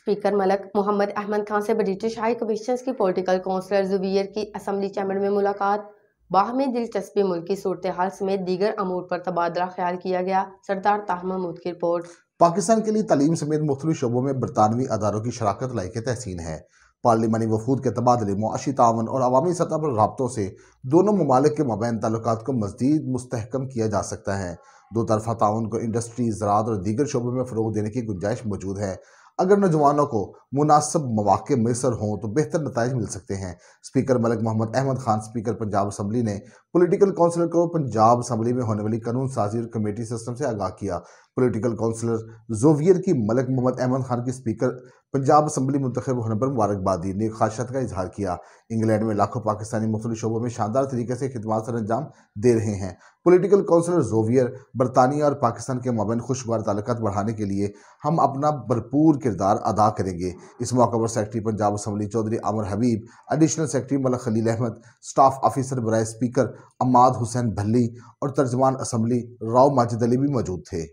Speaker Malak Mohammad Ahmad Khan से British high commission की political counsellor जुबियर की असम्बली चैम्बर में मुलाकात। बाहमी दिलचस्पी मुल्की सूरत हाल समेत दीगर अमूर पर तबादला ख्याल किया गया, सरदार ताह महमूद की रिपोर्ट। पाकिस्तान के लिए तालीम समेत मुख्तलि शोबों में बरतानवी अदारों की शराकत लाइक तहसीन है। पार्लिमानी वफूद के तबादले, मुआशी तावन और अवामी सतह पर रबतों से दोनों ममालिक के मबैन ताल्लुक को मजीद मुस्तहकम किया जा सकता है। दो तरफा ताउन को इंडस्ट्री ज़रात और दीगर शोबों में फ़रोग देने की गुंजाइश मौजूद है। अगर नौजवानों को मुनासिब मौाक़े मैसर हों तो बेहतर नतज मिल सकते हैं। Speaker Malik Mohammad Ahmad Khan, speaker Punjab assembly ने पोलिटिकल काउंसिलर को पंजाब असम्बली में होने वाली कानून साजी और कमेटी सिस्टम से आगाह किया। पोलिटिकल काउंसिलर जोवियर की मलिक मोहम्मद अहमद खान की स्पीकर पंजाब असम्बली मुंतब होने पर मुबारकबाद। ने खाशत का इजहार किया। इंग्लैंड में लाखों पाकिस्तानी मुख्तु शोबों में शानदार तरीके से खदमात सर अंजाम दे रहे हैं। पोलिटिकल काउंसलर जोवियर बरतानिया और पाकिस्तान के मबैन खुशगवार ताल्लुक बढ़ाने के लिए हम अपना भरपूर किरदार अदा करेंगे। इस मौके पर secretary Punjab assembly Chaudhry Amar Habib additional secretary Malak Khalil Ahmad staff officer बरए स्पीकर अमाद हुसैन भल्ली और तर्जमान असम्बली राव माजिद अली भी मौजूद थे।